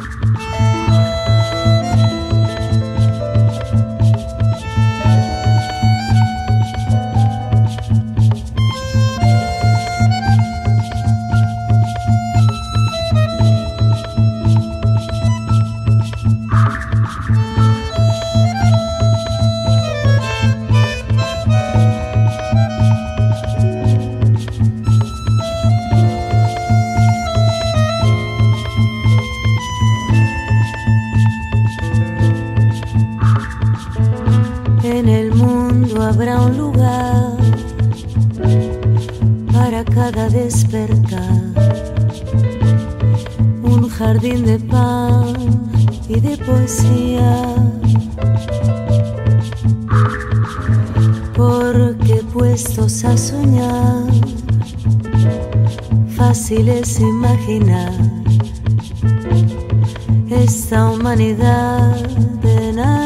you habrá un lugar para cada despertar, un jardín de pan y de poesía. Porque puestos a soñar, fácil es imaginar esta humanidad de nada